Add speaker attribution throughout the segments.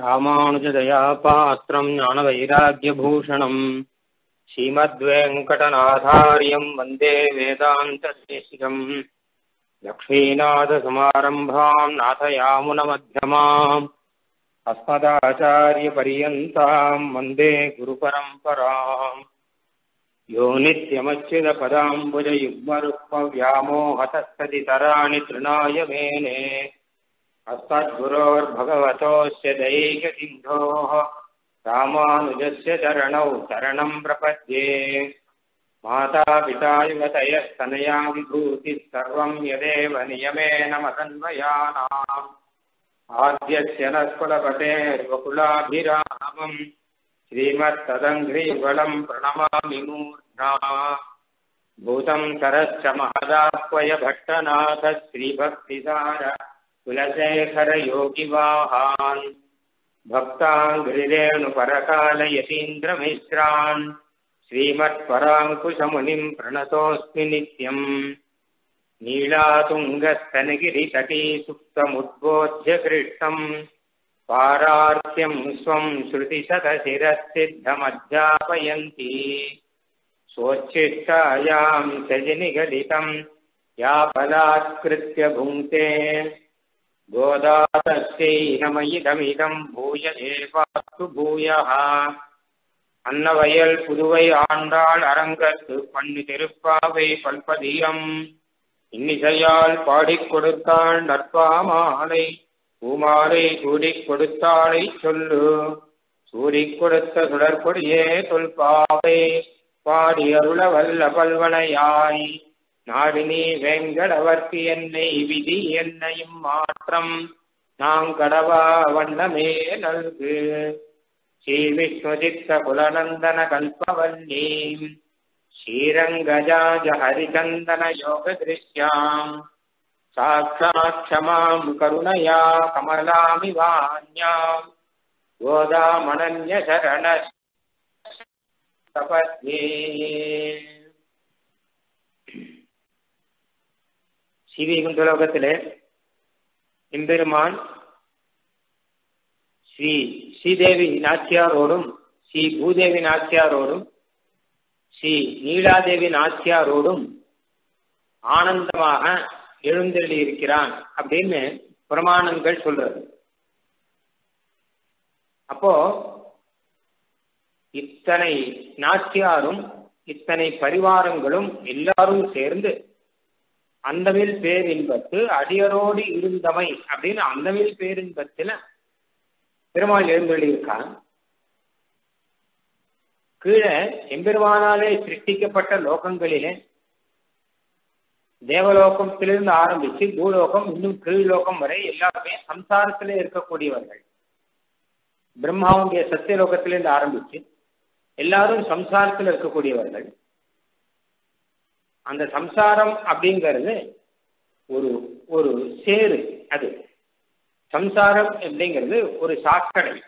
Speaker 1: रामानुजदया पात्रम् ज्ञानवैराग्यभूषणम् श्रीमद्वेङ्कटनाथार्यम् वंदे वेदान्तदेशिकम् लक्ष्मीनाथसमारम्भाम् नाथयामुनमध्यमाम् अस्मदाचार्यपर्यन्ताम् वंदे गुरुपरंपरा यो नित्यमच्युतपदाम्बुजयुग्मरुक्मव्यामोहतस्तदितराणि तृणाय मेने अस्मद्गुरोर्भगवतोऽस्य दैकसिन्धोः रामानुजस्य चरणौ शरणम् प्रपद्ये। मातापिता युवतयस्तनया विभूतिः सर्वम् यदेव नियमेन मदन्वयानाम्। आद्यस्य न कुलपतेर्वकुलाभिरामम्। श्रीमत्तदङ्घ्रीवलम् प्रणमामि मूर्ध्ना भूतम् महदाह्वय भट्टनाथ श्रीभक्तिसार कुलशेखरयोगिवाहान् भक्ताङ्घ्रिरेणुपरकालयतीन्द्रमिश्रान् श्रीमत्पराङ्कुशमुनिम् प्रणतोऽस्मि नित्यम् नीलातुङ्गस्तनगिरितटी सुप्तमुद्बोध्य कृष्णम् पारार्त्यम् स्वम् श्रुतिशतशिरःसिद्धमध्यापयन्ती स्वोच्छिष्टायाम् सजनिगलितम् या बलात्कृत्य भुङ्क्ते गोदातस्यै नमयिदमिदम् भूय एवास्तु भूयः அன்னவயல் புதுவை ஆண்டாள் அரங்கத்து பண்ணி திருப்பாவை பல்பதியம் இன்னிசையால் பாடிக் கொடுத்தாள் நற்பாமாலை பூமாலை சூடிக் கொடுத்தாளை சொல்லு சூடிக் கொடுத்த சுடற்கொடியே தொல்பாவை பாடி அருள வல்ல பல்வனையாய் நாடினே வேங்கடவர்க்கு என்னை விதி என்னையும் மாற்றம். நாம் கடவா வண்ணமே நல்கு. ஸ்ரீ விஸ்வஜித்த குலநந்தன கல்பவல்லி ஸ்ரீரங்கஜாஜ ஹரிச்சந்தன யோக திருஷ்யாம். சாட்சாட்சமாம் கருணையா கமலாமி வாண்யாம் கோதாமணன்ய சரண சபத்யே ஸ்ரீவைகுண்டலோகத்திலே எம்பெருமான் ஸ்ரீ ஸ்ரீதேவி நாச்சியாரோடும் ஸ்ரீ பூதேவி நாச்சியாரோடும் ஸ்ரீ நீலாதேவி நாச்சியாரோடும் ஆனந்தமாக எழுந்தெழி இருக்கிறான் அப்படின்னு பிரமாணங்கள் சொல்றது அப்போ இத்தனை நாச்சியாரும் இத்தனை பரிவாரங்களும் எல்லாரும் சேர்ந்து அந்தவில் பேரின்பத்து அடியரோடு இருந்தமை அப்படின்னு அந்தவில் பேரின்பத்துல பெருமாள் எழுந்தொழியிருக்கான் கீழே எம்பெருமானாலே சிருஷ்டிக்கப்பட்ட லோகங்களிலே தேவலோகத்திலிருந்து ஆரம்பிச்சு பூலோகம் இன்னும் கீழ்லோகம் வரை எல்லாருமே சம்சாரத்திலே இருக்கக்கூடியவர்கள். பிரம்மாவுடைய சத்தியலோகத்திலிருந்து ஆரம்பிச்சு எல்லாரும் சம்சாரத்தில் இருக்கக்கூடியவர்கள். அந்த சம்சாரம் அப்படிங்கிறது ஒரு ஒரு சேரு அது. சம்சாரம் அப்படிங்கிறது ஒரு சாக்கடை.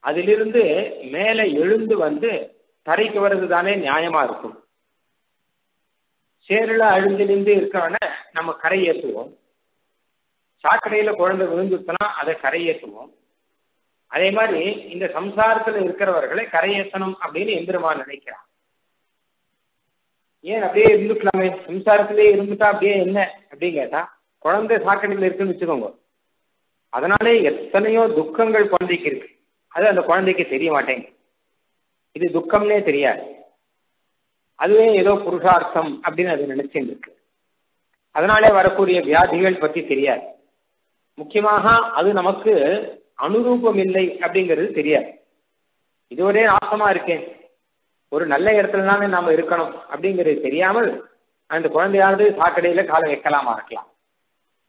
Speaker 1: அதிலிருந்து மேலே எழுந்து வந்து தரைக்கு வர்றது தானே நியாயமா இருக்கும். சேருல அழுந்து நின்று இருக்கவன நம்ம கரை ஏற்றுவோம் சாக்கடையில குழந்தை விழுந்துச்சுனா அதை கரை ஏற்றுவோம் அதே மாதிரி இந்த சம்சாரத்துல இருக்கிறவர்களை கரையேற்றணும் அப்படின்னு எந்திரமா நினைக்கிறான். ஏன் அப்படியே இருந்துக்கலாமே? சம்சாரத்திலே இருந்துட்டா அப்படியே என்ன அப்படின்னு கேட்டா குழந்தை சாக்கடையில் இருக்குன்னு வச்சுக்கோங்க. அதனாலே எத்தனையோ துக்கங்கள் குழந்தைக்கு இருக்கு. அது அந்த குழந்தைக்கு தெரிய மாட்டேங்க இது துக்கம்னே தெரியாது. அதுவே ஏதோ புருஷார்த்தம் அப்படின்னு அது நினைச்சுட்டு இருக்கு. அதனாலே வரக்கூடிய வியாதிகள் பத்தி தெரியாது. முக்கியமாக அது நமக்கு அனுரூபம் இல்லை அப்படிங்கிறது தெரியாது. இதுவரே நாசமா இருக்கேன் ஒரு நல்ல இடத்துல தானே நாம இருக்கணும் அப்படிங்கிறது தெரியாமல் அந்த குழந்தையானது சாக்கடையில காலை வைக்கலாமா இருக்கலாம்.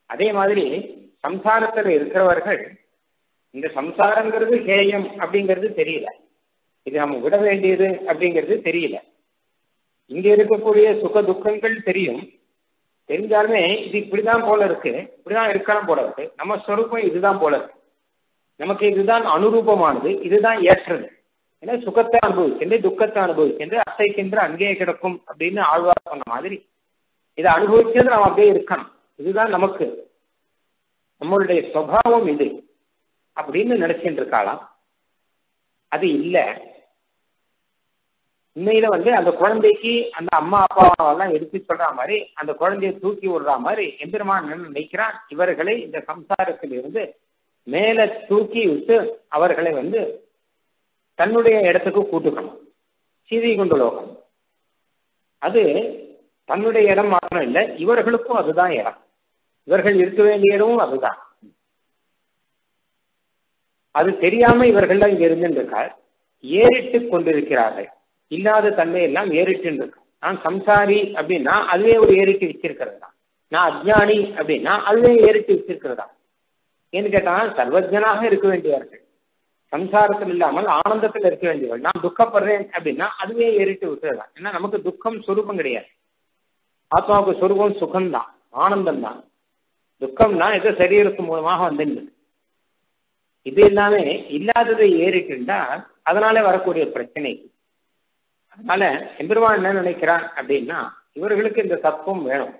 Speaker 1: அதே மாதிரி சம்சாரத்தில் இருக்கிறவர்கள் இந்த சம்சாரங்கிறது ஹேயம் அப்படிங்கிறது தெரியல. இது நம்ம விட வேண்டியது அப்படிங்கிறது தெரியல. இங்க இருக்கக்கூடிய சுக துக்கங்கள் தெரியும். தெரிஞ்சாலுமே இது இப்படிதான் போல இருக்கு. இப்படிதான் இருக்கலாம் போல இருக்கு. நம்ம சொரூபம் இதுதான் போல இருக்கு. நமக்கு இதுதான் அனுரூபமானது. இதுதான் ஏற்றது. என்ன சுகத்தை அனுபவிக்கின்ற துக்கத்தை அனுபவிக்கின்ற அசைக்கின்ற அங்கே கிடக்கும் அப்படின்னு ஆழ்வார் சொன்ன மாதிரி இதை அனுபவிக்கிறது நாம் அப்படியே இருக்கணும். இதுதான் நமக்கு. நம்மளுடைய சுவாவம் இது அப்படின்னு நினைச்சிட்டு இருக்காளாம் அது இல்லை. உண்மையில வந்து அந்த குழந்தைக்கு அந்த அம்மா அப்பாவெல்லாம் எடுத்து சொல்ற மாதிரி அந்த குழந்தைய தூக்கி விடுற மாதிரி எம்பெருமான் நினைக்கிறான் இவர்களை இந்த சம்சாரத்தில் இருந்து மேல தூக்கி விட்டு அவர்களை வந்து தன்னுடைய இடத்துக்கு கூட்டுக்கணும். சீதை கொண்ட லோகம். அது தன்னுடைய இடம் மாத்திரம் இல்லை இவர்களுக்கும் அதுதான் இடம். இவர்கள் இருக்க வேண்டிய இடமும் அதுதான். அது தெரியாம இவர்கள் இங்க இருந்துருக்கார். ஏறிட்டு கொண்டிருக்கிறார்கள். இல்லாத தன்மை எல்லாம் ஏறிட்டு இருக்கு நான் சம்சாரி அப்படின்னா அதுவே ஒரு ஏறிட்டு வச்சிருக்கிறது தான். நான் அஜ்ஞானி அப்படின்னா அதுவே ஏறிட்டு வச்சிருக்கிறது தான். ஏன்னு கேட்டா சர்வஜனாக இருக்க வேண்டியவர்கள். சம்சாரத்தில் இல்லாமல் ஆனந்தத்தில் இருக்க வேண்டியவள் நான் துக்கப்படுறேன் அப்படின்னா அதுவே ஏறிட்டு விட்டுறலாம் ஏன்னா நமக்கு துக்கம் சொரூபம் கிடையாது. ஆத்மாவுக்கு சொரூபம் சுகம்தான் ஆனந்தம் தான் துக்கம்னா ஏதோ சரீரத்து மூலமாக வந்துடுது. இது எல்லாமே இல்லாததை ஏறிட்டுண்டா அதனால வரக்கூடிய பிரச்சனை. அதனால எம்பெருமான் என்ன நினைக்கிறான் அப்படின்னா இவர்களுக்கு இந்த தத்துவம் வேணும்.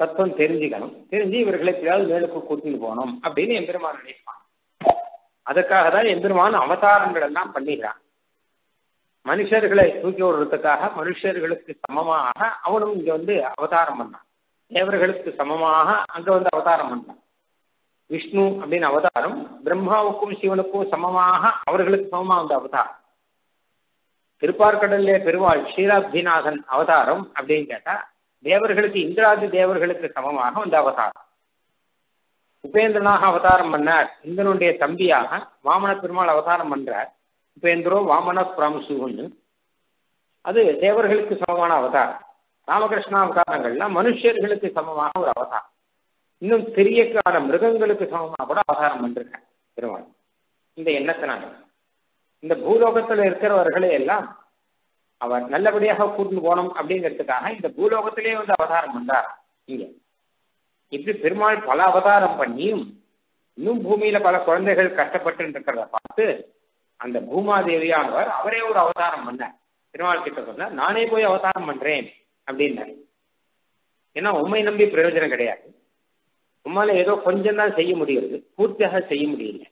Speaker 1: தத்துவம் தெரிஞ்சுக்கணும். தெரிஞ்சு இவர்களை எப்படியாவது மேலுக்கு கூட்டிட்டு போகணும் அப்படின்னு எம்பெருமான் நினைப்பான் அதுக்காக தான் எந்திரமான அவதாரங்கள் எல்லாம் பண்ணிக்கிறான் மனுஷர்களை தூக்கி விடுறதுக்காக மனுஷர்களுக்கு சமமாக அவனும் இங்க வந்து அவதாரம் பண்ணான். தேவர்களுக்கு சமமாக அங்க வந்து அவதாரம் பண்ணான். விஷ்ணு அப்படின்னு அவதாரம் பிரம்மாவுக்கும் சிவனுக்கும் சமமாக அவர்களுக்கு சமமா வந்து அவதாரம். திருப்பார்கடல்ல பெருமாள் ஸ்ரீராப்திநாதன் அவதாரம் அப்படின்னு கேட்டா தேவர்களுக்கு இந்திராதி தேவர்களுக்கு சமமாக வந்து அவதாரம். உபேந்திரனாக அவதாரம் பண்ணார். இந்திரனுடைய தம்பியாக வாமன பெருமாள் அவதாரம் பண்றார். உபேந்திரோ வாமன பிராம்சுன்னு அது தேவர்களுக்கு சமமான அவதாரம். ராமகிருஷ்ண அவதாரங்கள்லாம் மனுஷர்களுக்கு சமமாக ஒரு அவதாரம். இன்னும் தெரியக்கான மிருகங்களுக்கு சமமாக கூட அவதாரம் பண்ணிருக்கேன் பெருமாள் இந்த எண்ணத்தினால இந்த பூலோகத்துல இருக்கிறவர்களே எல்லாம் அவர் நல்லபடியாக கூட்டு போனோம் அப்படிங்கிறதுக்காக இந்த பூலோகத்திலே வந்து அவதாரம் பண்றார் இங்க. இப்படி பெருமாள் பல அவதாரம் பண்ணியும் இன்னும் பூமியில பல குழந்தைகள் கஷ்டப்பட்டு இருக்கிறத பார்த்து அந்த பூமாதேவியானவர் அவரே ஒரு அவதாரம் பண்ணார். பெருமாள் கிட்ட சொன்ன நானே போய் அவதாரம் பண்றேன் அப்படின்னாரு. ஏன்னா உண்மை நம்பி பிரயோஜனம் கிடையாது. உம்மால ஏதோ கொஞ்சம் தான் செய்ய முடியுது பூர்த்தியாக செய்ய முடியல.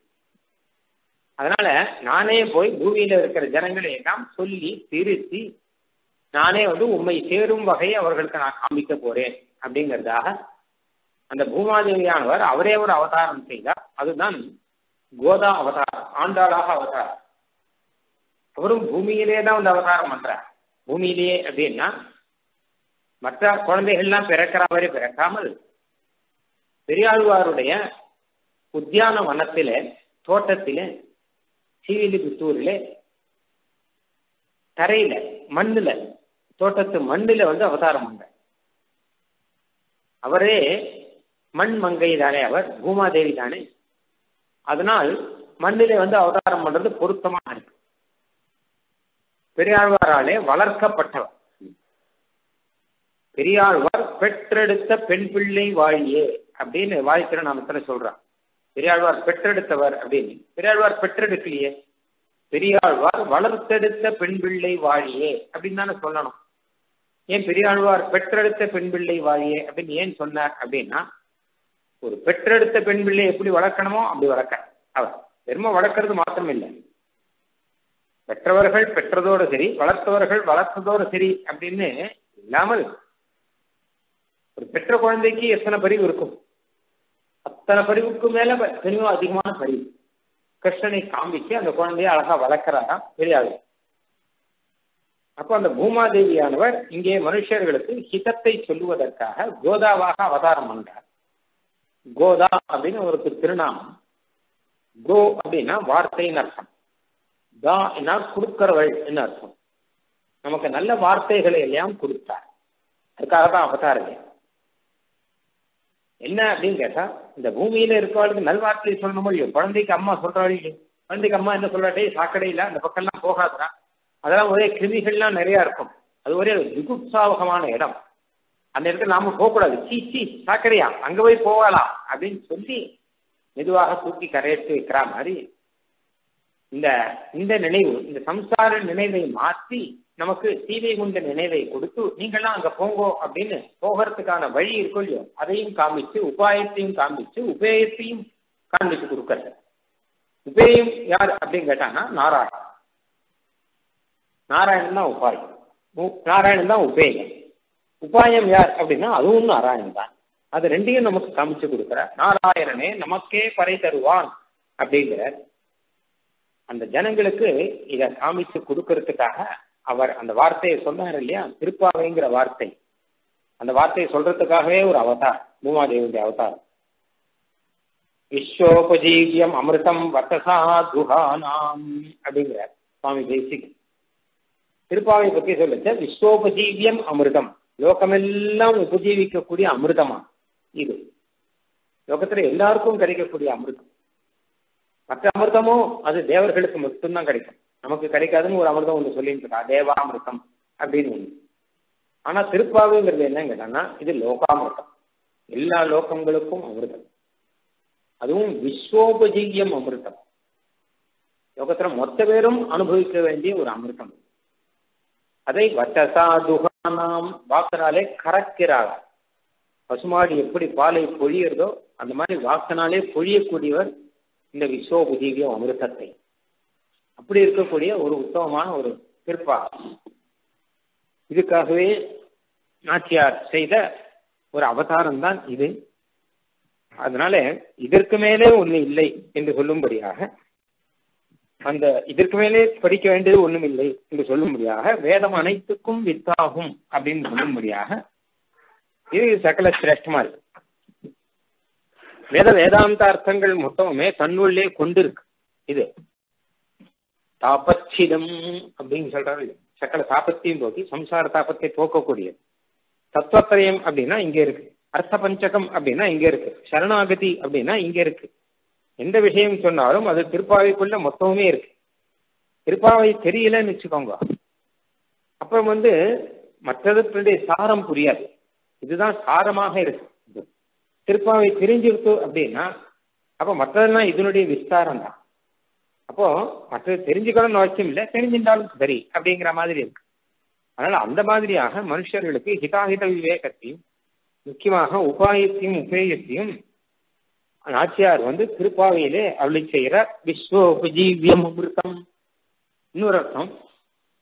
Speaker 1: அதனால நானே போய் பூமியில இருக்கிற ஜனங்களை எல்லாம் சொல்லி திருத்தி நானே வந்து உண்மை சேரும் வகையை அவர்களுக்கு நான் காமிக்க போறேன் அப்படிங்கிறதாக அந்த பூமாதேவியானவர் அவரே ஒரு அவதாரம் செய்தார். அதுதான் கோதா அவதாரம் ஆண்டாளாக அவதாரம். அவரும் பூமியிலே தான் வந்து அவதாரம் பண்றார். பூமியிலேயே அப்படின்னா மற்ற குழந்தைகள்லாம் பிறக்கிற மாதிரி பிறக்காமல் பெரியாழ்வாருடைய உத்தியான வனத்திலே தோட்டத்திலே சீவிலிபுத்தூரிலே தரையில மண்ணுல தோட்டத்து மண்ணுல வந்து அவதாரம் பண்ற அவரே மண் மங்கை தானே அவர் பூமாதேவி தானே அதனால் மண்ணிலே வந்து அவதாரம் பண்றது பொருத்தமா இருக்கு. பெரியாழ்வாராலே வளர்க்கப்பட்டவர். பெரியாழ்வார் பெற்றெடுத்த பெண் பிள்ளை வாழியே அப்படின்னு வாழ்க்கிற நாமத்துல சொல்றான் பெரியாழ்வார் பெற்றெடுத்தவர் அப்படின்னு. பெரியாழ்வார் பெற்றெடுக்கலையே. பெரியாழ்வார் வளர்த்தெடுத்த பெண் பிள்ளை வாழியே அப்படின்னு தானே சொல்லணும். ஏன் பெரியாழ்வார் பெற்றெடுத்த பெண் பிள்ளை வாழியே அப்படின்னு ஏன் சொன்னார் அப்படின்னா ஒரு பெற்றெடுத்த பெண் பிள்ளை எப்படி வளர்க்கணுமோ அப்படி வளர்க்க அவர் பெருமை வளர்க்கறது மாத்திரம் இல்லை பெற்றவர்கள் பெற்றதோடு சரி வளர்த்தவர்கள் வளர்த்ததோடு சரி அப்படின்னு இல்லாமல் ஒரு பெற்ற குழந்தைக்கு எத்தனை பரிவு இருக்கும்? அத்தனை பரிவுக்கு மேல தெளிவா அதிகமான பரிவு. கிருஷ்ணனை காமிச்சு அந்த குழந்தைய அழகா வளர்க்கிறாரா? தெரியாது. அப்போ அந்த பூமாதேவியானவர் இங்கே மனுஷர்களுக்கு ஹிதத்தை சொல்லுவதற்காக கோதாவாக அவதாரம் பண்றார். கோதா அப்படின்னு ஒரு திருநாமம். கோ அப்படின்னா வார்த்தைன்னு அர்த்தம். தா என்ன கொடுக்கிறவள் என்ன அர்த்தம். நமக்கு நல்ல வார்த்தைகளை எல்லாம் கொடுத்தார். அதுக்காக தான் அவதாரம் என்ன அப்படின்னு கேட்டா இந்த பூமியில இருக்கவளுக்கு நல்வார்த்தை சொல்லணும் இல்லையோ? குழந்தைக்கு அம்மா சொல்றாள் இல்லையோ? குழந்தைக்கு அம்மா என்ன சொல்றாட்டே சாக்கடையில அந்த பக்கம்லாம் போகாதா அதெல்லாம் ஒரே கிருமிகள்லாம் நிறைய இருக்கும். அது ஒரே விகுப்சாவகமான இடம். அந்த இடத்துல நாம போகக்கூடாது. சீ சீ சாக்கடையா? அங்க போய் போகலாம். அப்படின்னு சொல்லி மெதுவாக தூக்கி கரையிட்டு வைக்கிற மாதிரி இந்த இந்த நினைவு இந்த சம்சார நினைவை மாற்றி நமக்கு சீதை குண்ட நினைவை கொடுத்து நீங்கள்லாம் அங்க போங்கோ அப்படின்னு போகிறதுக்கான வழி இருக்கும் இல்லையோ அதையும் காமிச்சு உபாயத்தையும் காமிச்சு உபேயத்தையும் காண்பிச்சு கொடுக்கறது. உபேயம் யார் அப்படின்னு கேட்டாங்கன்னா நாராயணன். நாராயணன் தான் உபாயம். நாராயணன் தான் உபேயம். உபாயம் யார் அப்படின்னா அதுவும் நாராயணன் தான். அது ரெண்டையும் நமக்கு காமிச்சு கொடுக்குற நாராயணனே நமக்கே பறை தருவான் அப்படிங்கிறார் அந்த ஜனங்களுக்கு இத காமிச்சு கொடுக்கறதுக்காக அவர் அந்த வார்த்தையை சொன்னார் இல்லையா? திருப்பாவைங்கிற வார்த்தை. அந்த வார்த்தையை சொல்றதுக்காகவே ஒரு அவதார் பூமாதேவியுடைய அவதாரம் விஸ்வோபஜீவியம் அமிர்தம் வர்த்தசா துஹானாம் அப்படிங்கிறார். சுவாமி பேசிக். திருப்பாவை பத்தி சொல்லுச்ச விஸ்வோபஜீவியம் அமிர்தம். லோகமெல்லாம் உபஜீவிக்கக்கூடிய அமிர்தமா இது? லோகத்துல எல்லாருக்கும் கிடைக்கக்கூடிய அமிர்தம். மற்ற அமிர்தமும் அது தேவர்களுக்கு மட்டும்தான் கிடைக்கும். நமக்கு கிடைக்காதுன்னு ஒரு அமிர்தம் ஒன்று சொல்லிட்டு இருக்கா தேவாமிர்தம் அப்படின்னு ஒண்ணு. ஆனா திருப்பாவுங்கிறது என்ன கேட்டான்னா இது லோகாமிர்தம். எல்லா லோகங்களுக்கும் அமிர்தம். அதுவும் விஸ்வோபஜீயம் அமிர்தம். லோகத்துல மொத்த பேரும் அனுபவிக்க வேண்டிய ஒரு அமிர்தம். அதை வட்டசா நாம் வாக்கினாலே கறக்கிறார். பசுமாடு எப்படி பாலை பொழியிறதோ அந்த மாதிரி வாக்கினாலே பொழியக்கூடியவர் இந்த விஸ்வபுதீவிய அமிர்தத்தை. அப்படி இருக்கக்கூடிய ஒரு உத்தமமான ஒரு திருப்பா இதுக்காகவே நாச்சியார் செய்த ஒரு அவதாரம் தான் இது. அதனால இதற்கு மேலே ஒன்று இல்லை என்று சொல்லும்படியாக அந்த இதற்கு மேலே படிக்க வேண்டியது ஒண்ணும் இல்லை என்று சொல்லும்படியாக வேதம் அனைத்துக்கும் வித்தாகும் அப்படின்னு சொல்லும்படியாக இது சகல சிரேஷ்டமா இருக்கு. வேத வேதாந்த அர்த்தங்கள் மொத்தமுமே தன்னுள்ளே கொண்டிருக்கு. இது தாபச்சிதம் அப்படின்னு சொல்றாரு சக்கல தாபத்தையும் போக்கி சம்சார தாபத்தை போக்கக்கூடியது. தத்துவத்திரயம் அப்படின்னா இங்க இருக்கு. அர்த்த பஞ்சகம் அப்படின்னா இங்க இருக்கு. சரணாகதி அப்படின்னா இங்க இருக்கு. எந்த விஷயம் சொன்னாலும் அது திருப்பாவைக்குள்ள மொத்தமுமே இருக்கு. திருப்பாவை தெரியலன்னு வச்சுக்கோங்க. அப்புறம் வந்து மற்றதுடைய சாரம் புரியாது. இதுதான் சாரமாக இருக்கு. திருப்பாவை தெரிஞ்சிருக்கு அப்படின்னா அப்ப மற்றதெல்லாம் இதனுடைய விஸ்தாரம் தான். அப்போ மற்றது தெரிஞ்சுக்கணும்னு அவசியம் இல்லை தெரிஞ்சிருந்தாலும் சரி அப்படிங்கிற மாதிரி இருக்கு. அதனால அந்த மாதிரியாக மனுஷர்களுக்கு ஹிதாஹித விவேகத்தையும் முக்கியமாக உபாயத்தையும் உபேயத்தையும் நாச்சியார் வந்து திருப்பாவையிலே அருளி செய்கிற விஸ்வோபஜீவியம் அமிர்தம். இன்னொரு அர்த்தம்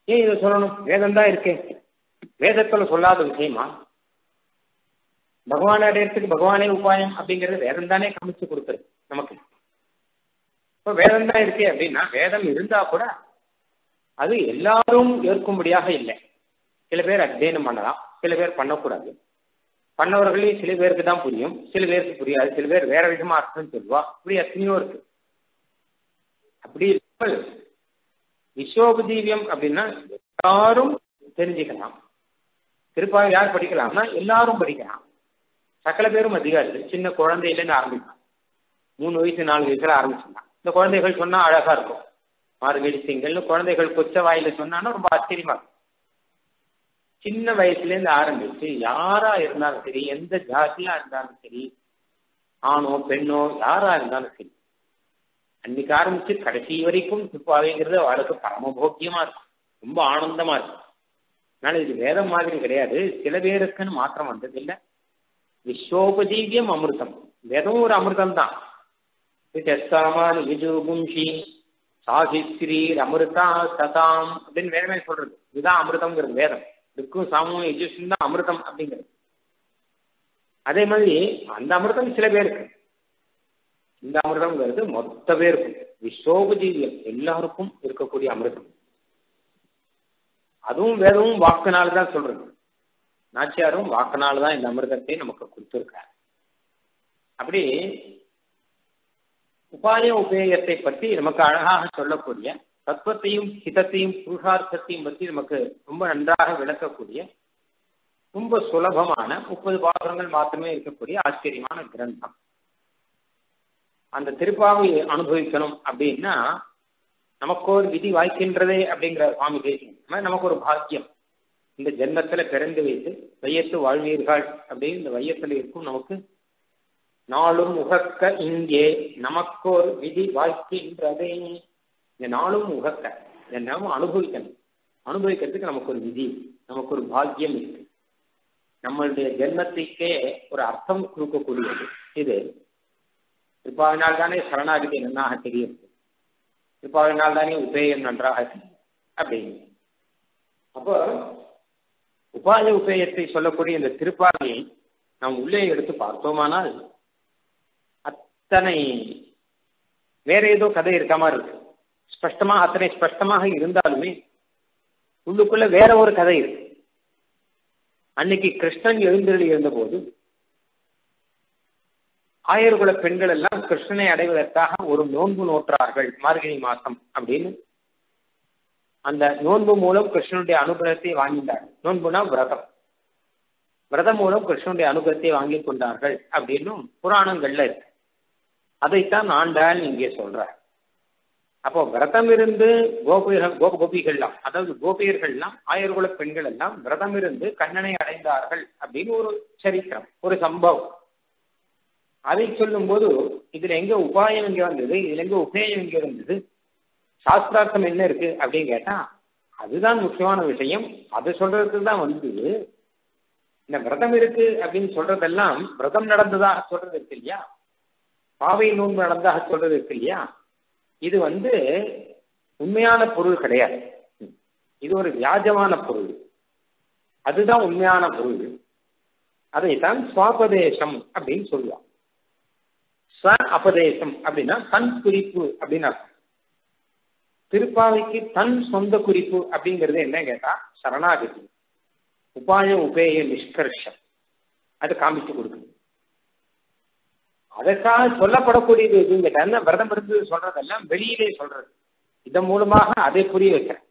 Speaker 1: ஏன் இதை சொல்லணும்? வேதம் தான் இருக்கே. வேதத்துல சொல்லாத விஷயமா? பகவான் அடையறதுக்கு பகவானே உபாயம் அப்படிங்கிறது வேதம் தானே காமிச்சு கொடுக்குறது நமக்கு. இப்போ வேதம் தான் இருக்கே அப்படின்னா வேதம் இருந்தா கூட அது எல்லாரும் ஏற்கும்படியாக இல்லை. சில பேர் அத்தியனம் பண்ணலாம் சில பேர் பண்ணக்கூடாது. பண்ணவர்களையும் சில பேருக்கு தான் புரியும். சில பேருக்கு புரியாது. சில பேர் வேற விதமா அர்த்தம் சொல்லுவா. அப்படி எத்தனையோ இருக்கு. அப்படி இல்லாமல் விஸ்வோபதீவியம் அப்படின்னா எல்லாரும் தெரிஞ்சுக்கலாம். திருப்பாவை யார் படிக்கலாம்னா எல்லாரும் படிக்கலாம். சகல பேரும் அதிகாரிகள். சின்ன குழந்தையிலேருந்து ஆரம்பிக்கலாம் மூணு வயசு நாலு வயசுல ஆரம்பிச்சிடலாம். இந்த குழந்தைகள் சொன்னா அழகா இருக்கும். மார்கழி திங்கள்னு குழந்தைகள் கொச்ச வாயில சொன்னான்னா ரொம்ப ஆச்சரியமா இருக்கும். சின்ன வயசுல இருந்து ஆரம்பிச்சு யாரா இருந்தாலும் சரி எந்த ஜாதியா இருந்தாலும் சரி ஆணோ பெண்ணோ யாரா இருந்தாலும் சரி அன்னைக்கு ஆரம்பிச்சு கடைசி வரைக்கும் துப்பாவைங்கிறது அவளுக்கு பரமபோக்கியமா இருக்கும். ரொம்ப ஆனந்தமா இருக்கும். அதனால இது வேதம் மாதிரி கிடையாது. சில பேருக்குன்னு மாத்திரம் வந்ததில்லை. விஸ்வோபதீவியம் விஸ்வோபஜீவியம் அமிர்தம். வேதம் ஒரு அமிர்தம் தான் சாமான் அமிர்தா சதாம் அப்படின்னு வேதமே சொல்றது. இதுதான் அமிர்தம்ங்கிறது வேதம். இதுக்கும் சாமும் எஜுகேஷன் தான் அமிர்தம் அப்படிங்கிறது. அதே மாதிரி அந்த அமிர்தம் சில பேருக்கு. இந்த அமிர்தம்ங்கிறது மொத்த பேருக்கும் விஸ்வோபஜீவியம் எல்லாருக்கும் இருக்கக்கூடிய அமிர்தம். அதுவும் வேதமும் வாக்குனால தான் சொல்றது. நாச்சியாரும் வாக்குனால தான் இந்த அமிர்தத்தை நமக்கு கொடுத்திருக்கார். அப்படி உபாய உபேயத்தை பற்றி நமக்கு அழகாக சொல்லக்கூடிய தத்துவத்தையும் ஹிதத்தையும் புருஷார்த்தத்தையும் பற்றி நமக்கு ரொம்ப நன்றாக விளக்கக்கூடிய ரொம்ப சுலபமான முப்பது பாகங்கள் மாத்திரமே இருக்கக்கூடிய ஆச்சரியமான கிரந்தம். அந்த திருப்பாவை அனுபவிக்கணும் அப்படின்னா நமக்கு ஒரு விதி வாய்க்கின்றதே அப்படிங்கிற சுவாமி தேசியம் நமக்கு ஒரு பாக்கியம். இந்த ஜென்மத்துல பிறந்து வைத்து வையத்து வாழ்வீர்கள் அப்படின்னு இந்த வையத்துல இருக்கும் நமக்கு நாளும் உகக்க இங்கே நமக்கோர் விதி வாய்க்கின்றதே. இந்த நாளும் உகக்க. இதை நாம அனுபவிக்கணும். அனுபவிக்கிறதுக்கு நமக்கு ஒரு விதி நமக்கு ஒரு பாக்கியம் இருக்கு. நம்மளுடைய ஜென்மத்துக்கே ஒரு அர்த்தம் கொடுக்கக்கூடியது. இது திருப்பாவினால் தானே சரணாகதி நன்னாக தெரியும் திருப்பாவினால் தானே உபேயம் நன்றாக அப்படின்னு. அப்போ உபாய உபேயத்தை சொல்லக்கூடிய இந்த திருப்பாவியை நாம் உள்ளே எடுத்து பார்த்தோமானால் அத்தனை வேற ஏதோ கதை இருக்க மாதிரி இருக்கு. ஸ்பஷ்டமாக அத்தனை ஸ்பஷ்டமாக இருந்தாலுமே உள்ளுக்குள்ள வேற ஒரு கதை இருக்கு. அன்னைக்கு கிருஷ்ணன் எழுந்தருளி இருந்தபோது ஆயர்குல பெண்கள் எல்லாம் கிருஷ்ணனை அடைவதற்காக ஒரு நோன்பு நோற்றார்கள் மார்கழி மாசம் அப்படின்னு. அந்த நோன்பு மூலம் கிருஷ்ணனுடைய அனுகிரகத்தை வாங்கினார். நோன்புனா விரதம். விரதம் மூலம் கிருஷ்ணனுடைய அனுகிரகத்தை வாங்கி கொண்டார்கள் அப்படின்னும் புராணங்கள்ல இருக்கு. அதைத்தான் ஆண்டாள் இங்கே சொல்றார். அப்போ விரதம் இருந்து கோபிகள் கோப கோபிகள்லாம் அதாவது கோபியர்கள்லாம் ஆயர்குல பெண்கள் எல்லாம் விரதம் இருந்து கண்ணனை அடைந்தார்கள் அப்படின்னு ஒரு சரித்திரம் ஒரு சம்பவம். அதை சொல்லும் போது இதுல எங்க உபாயம் இங்க வந்தது இதுல எங்க உபேயம் இங்க இருந்தது சாஸ்திரார்த்தம் என்ன இருக்கு அப்படின்னு கேட்டா அதுதான் முக்கியமான விஷயம். அதை சொல்றதுக்கு தான் வந்து இந்த விரதம் இருக்கு அப்படின்னு சொல்றதெல்லாம் விரதம் நடந்ததாக சொல்றது இருக்கு இல்லையா? பாவை நோன்பு நடந்ததாக சொல்றது இருக்கு இல்லையா? இது வந்து உண்மையான பொருள் கிடையாது. இது ஒரு வியாஜமான பொருள். அதுதான் உண்மையான பொருள். அதைத்தான் சுவாபதேசம் அப்படின்னு சொல்லுவான் ஸ்வ அபதேசம் அப்படின்னா தன் குறிப்பு அப்படின்னு அர்த்தம். திருப்பாவைக்கு தன் சொந்த குறிப்பு அப்படிங்கிறது என்ன கேட்டா சரணாகதி. உபாய உபேய நிஷ்கர்ஷம். அது காமிச்சு கொடுக்குது அதற்காக சொல்லப்படக்கூடியது எதுவும் கேட்டா விரதம் இருந்து சொல்றதெல்லாம் வெளியிலே சொல்றது. இதன் மூலமாக அதை புரிய வைக்கிறேன்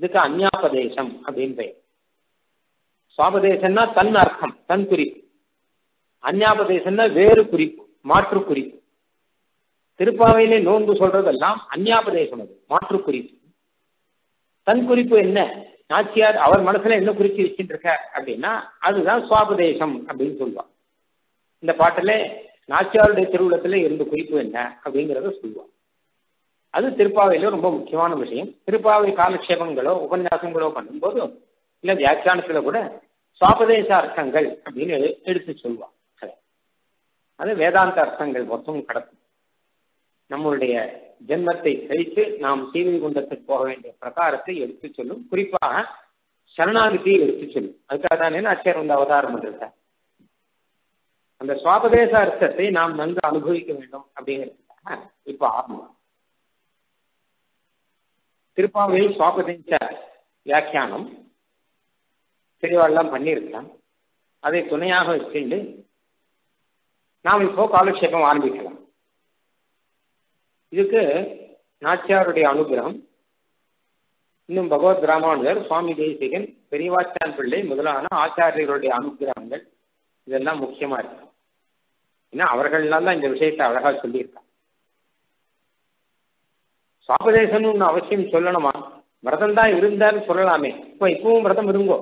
Speaker 1: இதுக்கு அந்யாபதேசம் அப்படின்னு பெயர். சுவாபதேசம்னா தன் அர்த்தம் தன் குறிப்பு. அந்யாபதேசம்னா வேறு குறிப்பு மாற்று குறிப்பு. திருப்பாவையிலே நோன்பு சொல்றதெல்லாம் அந்யாபதேசம் அது மாற்று குறிப்பு. தன் குறிப்பு என்ன? நாச்சியார் அவர் மனசுல என்ன குறிச்சு வச்சுட்டு இருக்க அப்படின்னா அதுதான் சுவாபதேசம் அப்படின்னு சொல்லுவார். இந்த பாட்டுல நாச்சியாருடைய திருவுளத்துல இருந்து குறிப்பு என்ன அப்படிங்கிறத சொல்லுவான் அது திருப்பாவையில ரொம்ப முக்கியமான விஷயம். திருப்பாவை காலக்ஷேபங்களோ உபன்யாசங்களோ பண்ணும்போது இல்ல வியாக்கியானத்துல கூட சுவாபதேச அர்த்தங்கள் அப்படின்னு எடுத்து சொல்லுவான் அது வேதாந்த அர்த்தங்கள் மொத்தம் கடக்கும். நம்மளுடைய ஜென்மத்தை கழித்து நாம் சீவை குண்டத்துக்கு போக வேண்டிய பிரகாரத்தை எடுத்து சொல்லும். குறிப்பாக சரணாகதியை எடுத்து சொல்லும். அதுக்காக தானே அச்சர் வந்து அவதாரம் பண்ணிருக்கார் அந்த சுவாபதேச அர்த்தத்தை நாம் நன்கு அனுபவிக்க வேண்டும் அப்படிங்கிறதுக்காக இப்ப ஆரம்பம் திருப்பாவையில் சுவாபதேச வியாக்கியானம் தெளிவாலாம் பண்ணியிருக்கலாம் அதை துணையாக வச்சுண்டு நாம் இப்போ காலக்ஷேபம் ஆரம்பிக்கலாம். இதுக்கு நாச்சியாருடைய அனுகிரகம். இன்னும் பகவத் ராமானுஜர் சுவாமி தேசிகன் பெரியவாச்சான் பிள்ளை முதலான ஆச்சாரியர்களுடைய அனுகிரகங்கள் இதெல்லாம் முக்கியமா இருக்கு. ஏன்னா அவர்கள்லாம் தான் இந்த விஷயத்தை அழகா சொல்லியிருக்காங்க. சுவாபதேசம்னு ஒன்று அவசியம் சொல்லணுமா? விரதம் தான் இருந்தான்னு சொல்லலாமே. இப்போ இப்பவும் விரதம் இருங்கோ.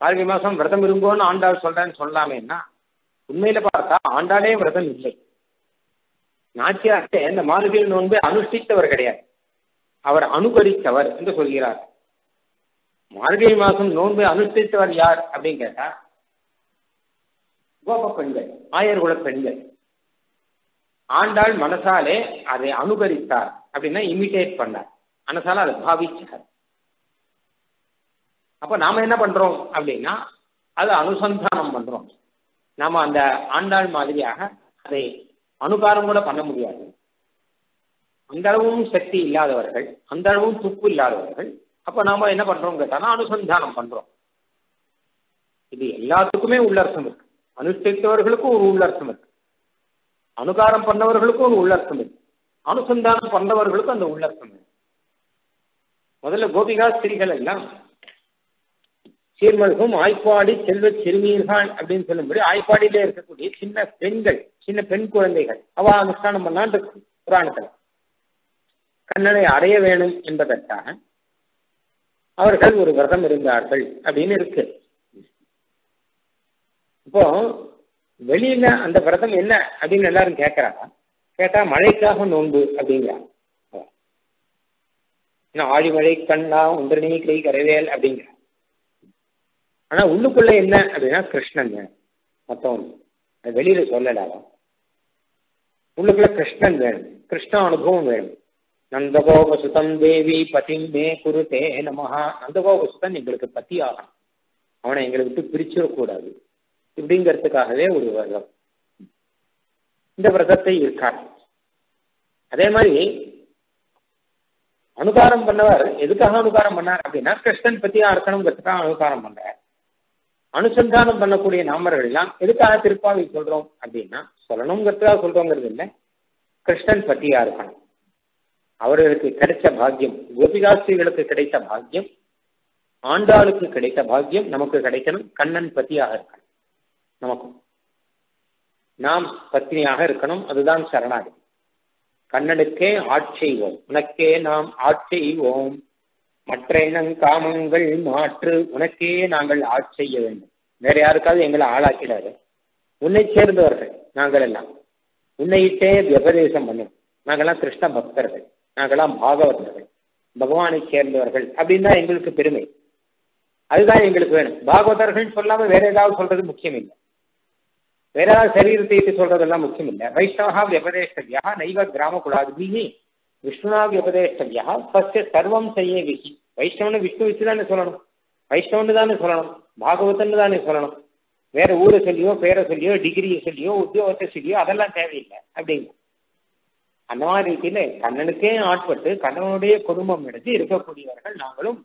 Speaker 1: கார்கை மாசம் விரதம் இருங்கோன்னு ஆண்டாள் சொல்றேன்னு சொல்லலாமேன்னா உண்மையில பார்த்தா ஆண்டாளே விரதம் இல்லை. நாச்சியார்கிட்ட இந்த மார்கழி நோன்பை அனுஷ்டித்தவர் கிடையாது. அவர் அனுகரித்தவர் என்று சொல்கிறார். மார்கழி மாசம் நோன்பை அனுஷ்டித்தவர் யார் அப்படின்னு கேட்டா கோப பெண்கள் ஆயர்குல பெண்கள். ஆண்டாள் மனசாலே அதை அனுகரித்தார் அப்படின்னா இமிட்டேட் பண்ணார். மனசால அதை பாவிச்சார். அப்ப நாம என்ன பண்றோம் அப்படின்னா அதை அனுசந்தானம் பண்றோம். நாம அந்த ஆண்டாள் மாதிரியாக அதை அனுகாரம் கூட பண்ண முடியாது. அந்த அளவும் சக்தி இல்லாதவர்கள் அந்த அளவும் துப்பு இல்லாதவர்கள் அப்ப நாம என்ன பண்றோம் கேட்டாலும் அனுசந்தானம் பண்றோம். இது எல்லாத்துக்குமே உள்ளர்த்தம் இருக்கு. அனுஷ்டித்தவர்களுக்கும் ஒரு உள்ளர்த்தம் இருக்கு. அனுகாரம் பண்ணவர்களுக்கும் ஒரு உள்ளர்த்தம் இருக்கு. அனுசந்தானம் பண்ணவர்களுக்கும் அந்த உள்ளர்த்தம் இருக்கு. முதல்ல கோபிகா ஸ்திரிகள் எல்லாம் சீர்மல்கும் ஆய்ப்பாடி செல்வ சிறுமியர்கள் அப்படின்னு சொல்லும்படி ஆய்ப்பாடியில இருக்கக்கூடிய சின்ன பெண்கள் சின்ன பெண் குழந்தைகள் அவ அனுஷ்டானம் பண்ணான் புராணத்துல. கண்ணனை அடைய வேணும் என்பதற்காக அவர்கள் ஒரு விரதம் இருந்தார்கள் அப்படின்னு இருக்கு. இப்போ வெளியில அந்த விரதம் என்ன அப்படின்னு எல்லாரும் கேட்கிறாங்க கேட்டா மழைக்காக நோன்பு அப்படிங்கிறாங்க. ஆழிமழை கண்ணா உந்திரணி கை கரைவேல் அப்படிங்கிற. ஆனா உள்ளுக்குள்ள என்ன அப்படின்னா கிருஷ்ணன் வேணும் வெளியில சொல்லல உள்ளுக்குள்ள கிருஷ்ணன் வேணும். கிருஷ்ண அனுபவம் வேணும். நந்தகோபசுதம் தேவி பதி மே குருதே நமஹா. நந்தகோபசுதன் எங்களுக்கு பத்தி ஆகணும். அவனை எங்களை விட்டு பிரிச்சிடக்கூடாது. இப்படிங்கிறதுக்காகவே ஒரு விரதம். இந்த விரதத்தை இருக்கார். அதே மாதிரி அனுகாரம் பண்ணவர் எதுக்காக அனுகாரம் பண்ணார் அப்படின்னா கிருஷ்ணன் பத்தி இருக்கணுங்கிறதுக்காக அனுகாரம் பண்றார் அனுசந்தானம் பண்ணக்கூடிய நாமர்கள் எல்லாம் எதுக்காக திருப்பாவை சொல்றோம் அப்படின்னா சொல்லணுங்கிறதுக்காக சொல்றோங்கிறது இல்லை. கிருஷ்ணன் பத்தியா இருக்கணும் அவர்களுக்கு கிடைச்ச பாக்கியம் கோபிகாஸ்திரிகளுக்கு கிடைத்த பாக்கியம் ஆண்டாளுக்கு கிடைத்த பாக்கியம் நமக்கு கிடைக்கணும். கண்ணன் பத்தியாக இருக்கணும் நமக்கும். நாம் பத்னியாக இருக்கணும் அதுதான் சரணாகதி. கண்ணனுக்கே ஆட்செய்வோம் உனக்கே நாம் ஆட்செய்வோம் மற்ற இனங்காமங்கள் மாற்று உனக்கே நாங்கள் ஆட்செய்ய வேண்டும். வேற யாருக்காவது எங்களை ஆளாக்கிடாரு உன்னை சேர்ந்தவர்கள் நாங்கள் எல்லாம். உன்னையிட்டே விபதேசம் பண்ணும். நாங்கள்லாம் கிருஷ்ண பக்தர்கள். நாங்கள்லாம் பாகவதர்கள். பகவானை சேர்ந்தவர்கள். அப்படின்னு தான் எங்களுக்கு பெருமை. அதுதான் எங்களுக்கு வேணும். பாகவதர்கள் சொல்லாம வேற ஏதாவது சொல்றது முக்கியம் இல்லை வேற ஏதாவது சரீரத்தை இட்டு சொல்றதெல்லாம் முக்கியம் இல்லை வைஷ்ணவா வியபதேஷ்டவியா நைவ கிராம குலாதிபிகி விஷ்ணுனா வியபதேஷ்டவியா ஃபர்ஸ்ட் சர்வம் செய்ய விகி வைஷ்ணவனு விஷ்ணு வச்சு தானே சொல்லணும். வைஷ்ணவன்னு தானே சொல்லணும். பாகவதன்னு தானே சொல்லணும். வேற ஊரை சொல்லியோ பேரை சொல்லியோ டிகிரியை சொல்லியோ உத்தியோகத்தை சொல்லியோ அதெல்லாம் தேவையில்லை அப்படிங்க. அந்த மாதிரி ரீதியில கண்ணனுக்கே ஆட்பட்டு கண்ணனுடைய குடும்பம் எடுத்து இருக்கக்கூடியவர்கள் நாங்களும்.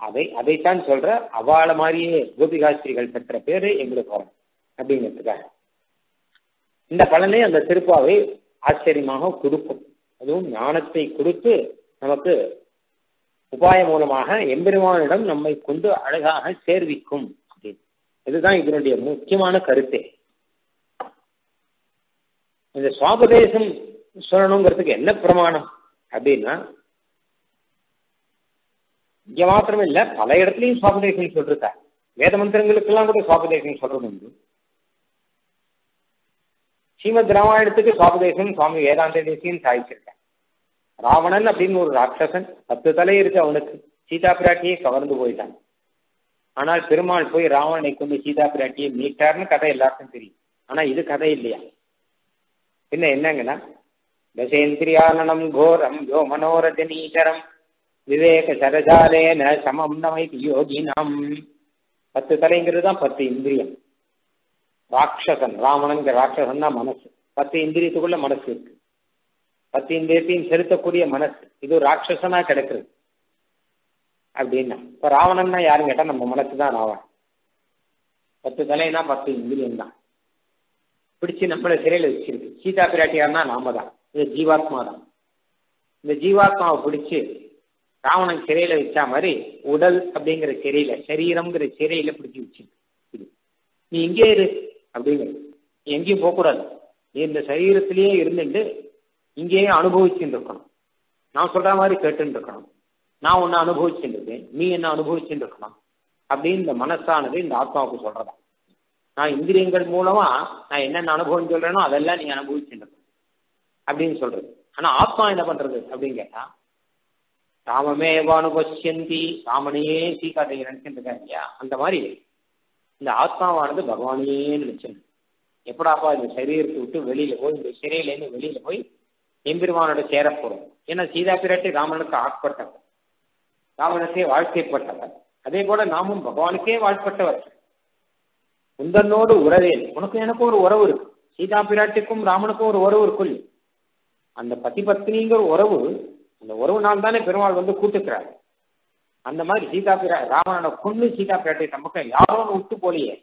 Speaker 1: அதை அதைத்தான் சொல்ற அவாள மாதிரியே கோபிகாஸ்திரிகள் பெற்ற பேரு எங்களுக்கு வரும். அப்படிங்கிறதுக்காக இந்த பலனை அந்த திருப்பாவை ஆச்சரியமாக கொடுக்கும். அதுவும் ஞானத்தை கொடுத்து நமக்கு உபாய மூலமாக எம்பெருமானிடம் நம்மை கொண்டு அழகாக சேர்விக்கும் அப்படின்னு. இதுதான் இதனுடைய முக்கியமான கருத்தே. இந்த சுவாபதேசம் சொல்லணுங்கிறதுக்கு என்ன பிரமாணம் அப்படின்னா இங்க மாத்திரம் இல்ல பல இடத்துலயும் சுவாபதேசம் சொல்லிருக்கா வேத மந்திரங்களுக்கெல்லாம் கூட சுவாபதேசம் சொல்றது உண்டு ஸ்ரீமத் ராமாயணத்துக்கு சுவாபதேசம் சுவாமி வேதாந்த தேசியம் சாதிச்சிருக்கேன் ராவணன் அப்படின்னு ஒரு ராட்சசன் பத்து தலை இருக்கு அவனுக்கு. சீதா பிராட்டியை கவர்ந்து போயிட்டான். ஆனால் பெருமாள் போய் ராவணனை கொண்டு சீதா பிராட்டியை மீட்டார்னு கதை எல்லாருக்கும் தெரியும். ஆனா இது கதை இல்லையா? பின்ன என்னங்கன்னா தசேந்திரியானனம் கோரம் யோ மனோரஜனீகரம் விவேக சரஜாலேன சமம் நமைதி யோகினம் பத்து தலைங்கிறது தான் பத்து இந்திரியம். ராட்சசன் ராவணங்கிற ராட்சசன் தான் மனசு. பத்து இந்திரியத்துக்குள்ள மனசு இருக்கு. பத்து இந்திரியத்தையும் செலுத்தக்கூடிய மனசு. இது ராட்சசனா கிடைக்கிறது அப்படின்னா இப்ப ராவணன்னா யாரும் கேட்டா நம்ம மனசு தான் ராவணன். பத்து தலைனா பத்து இந்திரியம் தான் பிடிச்சு நம்மள சிறையில வச்சிருக்கு. சீதா பிராட்டியார்னா நாம தான் இது ஜீவாத்மா தான் இந்த ஜீவாத்மாவை பிடிச்சு ராவணன் சிறையில வச்சா மாதிரி உடல் அப்படிங்கிற சிறையில சரீரம்ங்கிற சிறையில பிடிச்சி வச்சிருக்கு. நீ இங்கே இரு. அப்படிங்கிறது. எங்கேயும் போகக்கூடாது. நீ இந்த சரீரத்திலேயே இருந்துட்டு இங்கேயே அனுபவிச்சுட்டு இருக்கணும் நான் சொல்ற மாதிரி கேட்டுட்டு இருக்கணும் நான் உன்னை அனுபவிச்சுட்டு இருக்கேன் நீ என்ன அனுபவிச்சுட்டு இருக்கணும் அப்படின்னு இந்த மனசானது இந்த ஆத்மாவுக்கு சொல்றதா. நான் இந்திரியங்கள் மூலமா நான் என்னென்ன அனுபவம் சொல்றேனோ அதெல்லாம் நீ அனுபவிச்சுட்டு இருக்கணும் அப்படின்னு சொல்றது. ஆனா ஆத்மா என்ன பண்றது அப்படின்னு கேட்டா ராமமேவ அனுபவிச்சந்தி ராமனையே சீக்காட்டையை நினைச்சுட்டு இருக்காரு இல்லையா அந்த மாதிரி இந்த ஆத்மாவானது பகவானையே நினைச்சது. எப்படாப்பா இந்த சரீரத்தை விட்டு வெளியில போய் இந்த சிறையிலேருந்து வெளியில போய் எம்பெருமானோட சேரப்போறோம். ஏன்னா சீதா பிராட்டி ராமனுக்கு ஆட்பட்டவர் ராமனுக்கே வாழ்க்கைப்பட்டவர் அதே போல நாமும் பகவானுக்கே வாழ்பட்டவர். உந்தனோடு உறவேன். உனக்கு எனக்கும் ஒரு உறவு இருக்கு. சீதா பிராட்டிக்கும் ராமனுக்கும் ஒரு உறவு இருக்கும் அந்த பத்தி பத்னிங்கிற உறவு அந்த உறவுனால் தானே பெருமாள் வந்து கூட்டுக்கிறார். அந்த மாதிரி சீதா பிரா ராவணனை கொண்டு சீதா பிராட்டி நமக்கு யாரோ விட்டு போலியே.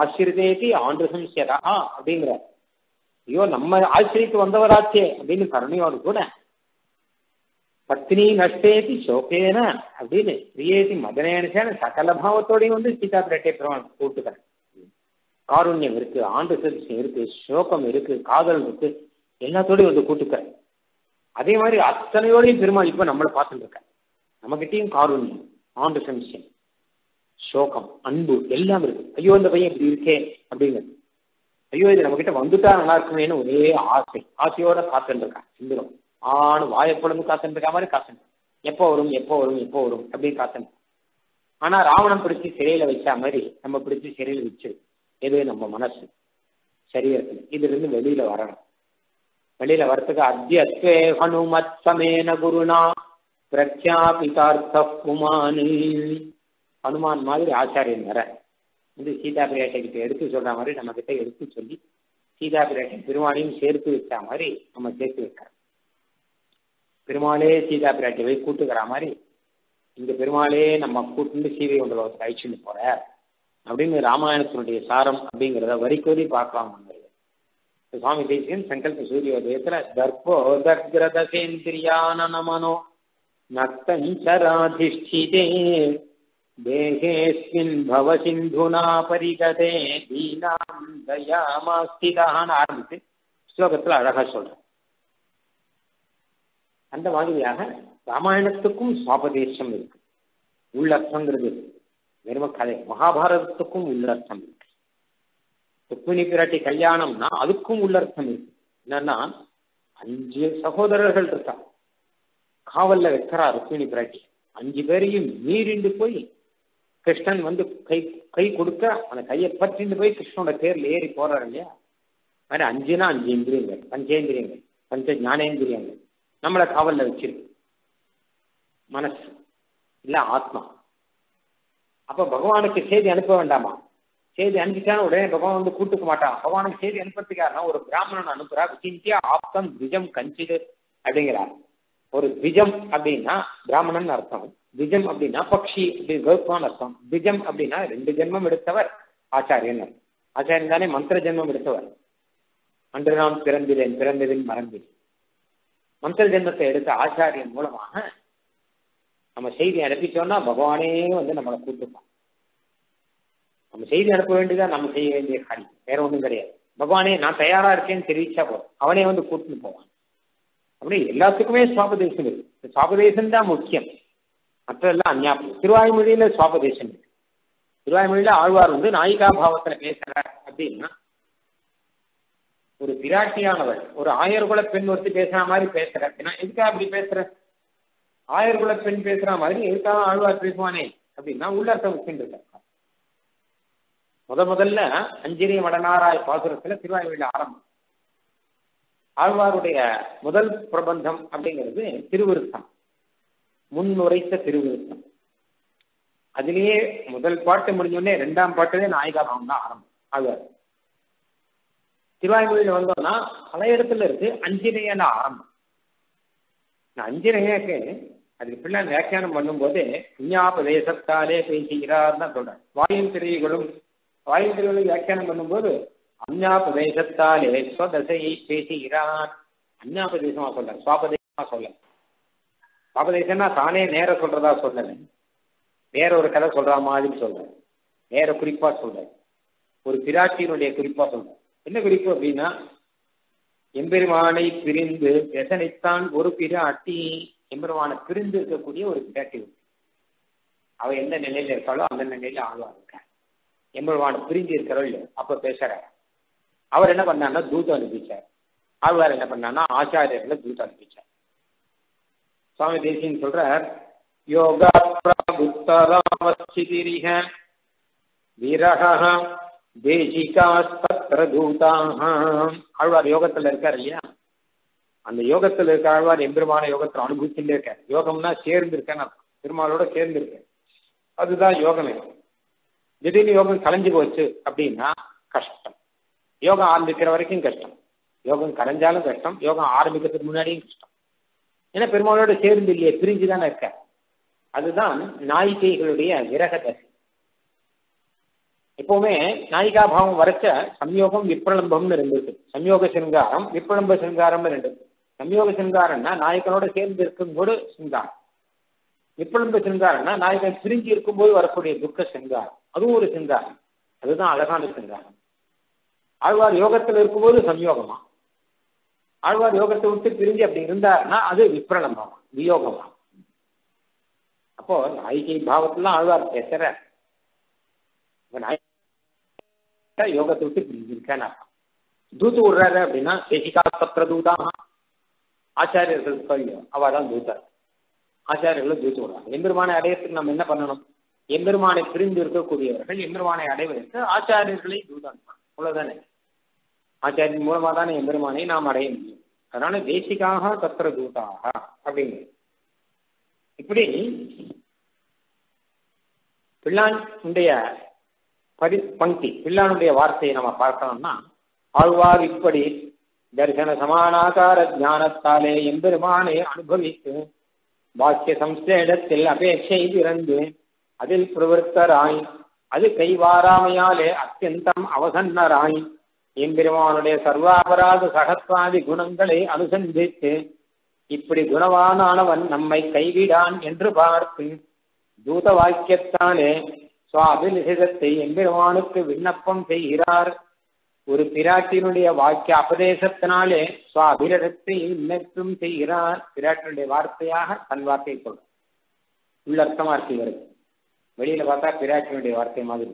Speaker 1: ஆசிரியதேதி ஆண்டு சம்சியதா? அப்படிங்கிற ஐயோ நம்ம ஆசிரியத்து வந்தவராச்சே அப்படின்னு கருணையோடு கூட. பத்னி நஷ்டேதி சோகேன அப்படின்னு பிரியேதி மதனேனசேன சகல பாவத்தோடையும் வந்து சீதா பிராட்டியை பெருமான் கூட்டுக்கிறேன் காருண்யம் இருக்கு ஆண்டு சதிசம் இருக்கு சோகம் இருக்கு காதல் இருக்கு எல்லாத்தோடையும் வந்து கூட்டுக்கிறேன் அதே மாதிரி அத்தனையோடையும் பெருமாள் இப்ப நம்மளை பார்த்துட்டு இருக்கேன் நம்மகிட்டயும் காருண்யம் ஆண்டு சம்சயம் சோகம் அன்பு எல்லாம் இருக்கு. ஐயோ இந்த பையன் இப்படி இருக்கே அப்படிங்கிறது. ஐயோ இது நம்ம கிட்ட வந்துட்டா நல்லா இருக்குமேனு ஒரே ஆசை. ஆசையோட காத்துட்டு இருக்கான் சிந்துரம் ஆணு வாயப்பொழுது காத்துட்டு இருக்கா மாதிரி காத்துட்டு எப்போ வரும் எப்போ வரும் எப்போ வரும் அப்படின்னு காத்தன். ஆனா ராவணம் பிடிச்சி சிறையில வச்சா மாதிரி நம்ம பிடிச்சி சிறையில வச்சு எது நம்ம மனசு? சரீரத்துல இதுல இருந்து வெளியில வரணும். வெளியில வரத்துக்கு அத்தியத்வே ஹனுமத் சமேன குருனா பிரக்யாபிதார்த்த புமானு ஹனுமான் மாதிரி ஆச்சாரியன் வர வந்து சீதா பிரியாட்டை கிட்ட எடுத்து சொல்ற மாதிரி நம்ம கிட்ட எடுத்து சொல்லி சீதா பிரியாட்டை பெருமாளையும் சேர்த்து வச்ச மாதிரி நம்ம சேர்த்து வைக்கிறோம் பெருமாளே சீதா பிராட்டி போய் கூட்டுக்கிற மாதிரி இந்த பெருமாளே நம்ம கூட்டு சீதை கொண்டு அழிச்சுன்னு போற. அப்படின்னு ராமாயணத்தினுடைய சாரம் அப்படிங்கிறத வரிக்கோதி பார்க்கலாம் சுவாமி தேசியன் சங்கல்ப சூரியோதயத்துல தர்போ தர்கிரதேந்திரியான நமனோ நக்தஞ்சராதிஷ்டிதே தேகேஸ்மின் பவ சிந்துனா பரிகதே தீனாம் தயாமாஸ்திதான்னு ஆரம்பித்து ஸ்லோகத்தில் அழகா சொல்றேன் அந்த மாதிரியாக ராமாயணத்துக்கும் சுவாபதேசம் இருக்கு. உள்ளர்த்தங்கிறது வெறும கதை. மகாபாரதத்துக்கும் உள்ளர்த்தம் இருக்கு. ருக்மிணி பிராட்டி கல்யாணம்னா அதுக்கும் உள்ளர்த்தம் இருக்கு. என்னன்னா அஞ்சு சகோதரர்கள் இருக்கா காவல்ல வைக்கிறா ருக்மிணி பிராட்டி. அஞ்சு பேரையும் மீறிண்டு போய் கிருஷ்ணன் வந்து கை கை கொடுக்க அந்த கையை பற்றிண்டு போய் கிருஷ்ணனோட பேர்ல ஏறி போறாரு இல்லையா? மாதிரி அஞ்சுனா அஞ்சு இந்திரியங்கள் பஞ்சேந்திரியங்கள் பஞ்ச ஞானேந்திரியங்கள். நம்மளை காவல்ல வச்சிருக்கு. மனசு இல்ல ஆத்மா. அப்ப பகவானுக்கு செய்தி அனுப்ப வேண்டாமா? செய்தி அனுப்பிச்சாலும் உடனே பகவான் வந்து கூட்டுக்க மாட்டான். பகவானுக்கு செய்தி அனுப்புறதுக்காருன்னா ஒரு பிராமணன் அனுப்புறா விசிந்தியா ஆப்தம் விஜம் கஞ்சிடு அப்படிங்கிறார். ஒரு திஜம் அப்படின்னா பிராமணன் அர்த்தம். திஜம் அப்படின்னா பக்ஷி அப்படின்னு அர்த்தம். திஜம் அப்படின்னா ரெண்டு ஜென்மம் எடுத்தவர் ஆச்சாரியன் ஆச்சாரியன் தானே மந்திர ஜென்மம் எடுத்தவர். அன்று நான் பிறந்திரேன் பிறந்ததின் மறந்தேன் மந்திர ஜென்மத்தை எடுத்த ஆச்சாரியன் மூலமாக நம்ம செய்தி அனுப்பிச்சோம்னா பகவானே வந்து நம்மளை கூட்டுப்பான் நம்ம செய்தி அனுப்ப வேண்டியதா நம்ம செய்ய வேண்டிய காரியம். வேற ஒன்றும் கிடையாது. பகவானே நான் தயாரா இருக்கேன்னு தெரிவிச்சா போதும். அவனே வந்து கூட்டுன்னு போவான். அப்படி எல்லாத்துக்குமே சுவாபதேசம் இருக்கு. சுவாபதேசம் தான் முக்கியம். மற்றெல்லாம் அந்யாபம். திருவாய்மொழியில சுவாபதேசம் இருக்கு. திருவாய்மொழியில ஆழ்வார் வந்து நாயிகா பாவத்துல பேசுறார் அப்படின்னா ஒரு பிராட்டியானவர் ஒரு ஆயர்குல பெண் ஒருத்தி பேசுற மாதிரி பேசுற அப்படின்னா எதுக்காக அப்படி பேசுற? ஆயர்குல பெண் பேசுற மாதிரி எதுக்காக ஆழ்வார் பேசுவானே அப்படின்னா உள்ளர்த்தம் வச்சுட்டு முத முதல்ல அஞ்சிரிய மடனாராய் பாசுரத்துல திருவாய்மொழியில ஆரம்பம். ஆழ்வாருடைய முதல் பிரபந்தம் அப்படிங்கிறது திருவிருத்தம். முன்னுரைத்த திருவிருத்தம். அதுலேயே முதல் பாட்டு முடிஞ்சோடனே ரெண்டாம் பாட்டுலே நாயிகா தான் ஆரம்பம். அது திருவாய்மொழியில வந்தோம்னா பல இடத்துல இருக்கு அஞ்சிரையன ஆரம்பம். அஞ்சிரையக்கு அதுக்கு பிள்ளை வியாக்கியானம் பண்ணும்போது விஞ்ஞாபதேசத்தாலே பேசுகிறார் தான் சொல்றேன் வாயும் திரைகளும் வாயும் திரைகளும் வியாக்கியானம் பண்ணும்போது அஞ்ஞாபதேசத்தாலே ஸ்வதசையை பேசுகிறான். அஞ்ஞாபதேசமா சொல்ல சுவாபதேசமா சொல்ல சுவாபதேசம்னா தானே நேர சொல்றதா சொல்லல வேற ஒரு கதை சொல்ற மாதிரி சொல்றேன். வேற குறிப்பா சொல்றேன். ஒரு பிராட்சியினுடைய குறிப்பா சொல்றேன். என்ன குறிப்பு அப்படின்னா எம்பெருமானை பிரிந்து எதனைத்தான் ஒரு பிராட்டி எம்பெருமான பிரிந்து இருக்கக்கூடிய ஒரு பிராட்டி. அவ எந்த நிலையில இருக்காளோ அந்த நிலையில ஆழ்வா இருக்க எம்பெருமான பிரிஞ்சு இருக்கிறோம் இல்லையோ அப்ப பேசுற அவர் என்ன பண்ணார்னா தூதம் அனுப்பிச்சார். ஆழ்வார் என்ன பண்ணார்னா ஆச்சாரியர்களை தூதம் அனுப்பிச்சார். சுவாமி தேசியன் சொல்றார் யோகா பிராகுத்தராவச்சிதிரிக விரக தேசிகாஸ்தத்ர தூதாக ஆழ்வார் யோகத்துல இருக்கார் இல்லையா அந்த யோகத்துல இருக்க ஆழ்வார் எம்பெருமான யோகத்துல அனுபவிச்சுட்டே இருக்கார். யோகம்னா சேர்ந்து நான் பெருமாளோட சேர்ந்து இருக்கேன் அதுதான் யோகமே. திடீர்னு யோகம் கலைஞ்சு போச்சு அப்படின்னா கஷ்டம். யோகம் ஆரம்பிக்கிற வரைக்கும் கஷ்டம். யோகம் கரைஞ்சாலும் கஷ்டம். யோகம் ஆரம்பிக்கிறதுக்கு முன்னாடியும் கஷ்டம். ஏன்னா பெருமாளோட சேர்ந்து இல்லையே பிரிஞ்சு தானே இருக்க. அதுதான் நாயிகைகளுடைய விரக தசை எப்பவுமே நாயிகா பாவம் வரைச்ச சம்யோகம் விப்ரலம்பம்னு இருந்திருக்கு சம்யோக சிங்காரம் விப்ரலம்ப சிங்காரம்னு ரெண்டு சம்யோக சிங்காரம்னா நாயகனோட சேர்ந்து இருக்கும்போது சிங்காரம். விப்ரலம்ப சிங்காரம்னா நாயகன் பிரிஞ்சு இருக்கும்போது வரக்கூடிய துக்க சிங்காரம். அதுவும் ஒரு சிங்காரம். அதுதான் அழகான சிங்காரம். ஆழ்வார் யோகத்தில் இருக்கும்போது சம்யோகமா? ஆழ்வார் யோகத்தை விட்டு பிரிஞ்சு அப்படி இருந்தாருன்னா அது விப்ரலம்பமா வியோகமா? அப்போ நாயிகை பாவத்துல ஆழ்வார் பேசுற யோகத்தை விட்டு பிரிஞ்சிருக்கேன்னு தூத்து விடுறாரு அப்படின்னா தேசிகா சத்திர தூதாக ஆச்சாரியர்கள் சொல்லியோ அவ தான் தூத்தர் ஆச்சாரியர்களும் தூத்து விடுறாங்க. எம்பெருமானை அடையத்துக்கு நம்ம என்ன பண்ணணும்? எம்பெருமானை பிரிந்து இருக்கக்கூடியவர்கள் எம்பெருமானை அடைவதற்கு ஆச்சாரியர்களை தூதான். அவ்வளவுதானே? ஆச்சாரியின் மூலமா தானே எம்பெருமானை நாம் அடைய முடியும். அதனால தேசிகாக தத்திர தூதாக அப்படிங்கிறது இப்படி பிள்ளானுடைய பரி பங்கி பிள்ளானுடைய வார்த்தையை நம்ம பார்க்கணும்னா ஆழ்வார் இப்படி தரிசன சமானாகார ஞானத்தாலே எம்பெருமானை அனுபவித்து பாக்கிய சம்சேடத்தில் அபேட்சை பிறந்து அதில் பிரவருத்தராய் அது கைவாராமையாலே அத்தியந்தம் அவசன்னராய் எம்பெருமானுடைய சர்வாபராத சகத்வாதி குணங்களை அனுசந்தித்து இப்படி குணவானானவன் நம்மை கைவிடான் என்று பார்த்து தூத வாக்கியத்தாலே சுவாபிநிஷிதத்தை எம்பெருமானுக்கு விண்ணப்பம் செய்கிறார். ஒரு பிராட்டினுடைய வாக்கிய அபதேசத்தினாலே சுவாபிரதத்தை விண்ணப்பம் செய்கிறார். பிராட்டினுடைய வார்த்தையாக தன் வார்த்தையை சொல்ற உள்ளர்த்தமா இருக்கு இவருக்கு வெளியில பார்த்தா பிராட்டினுடைய வார்த்தை மாதிரி.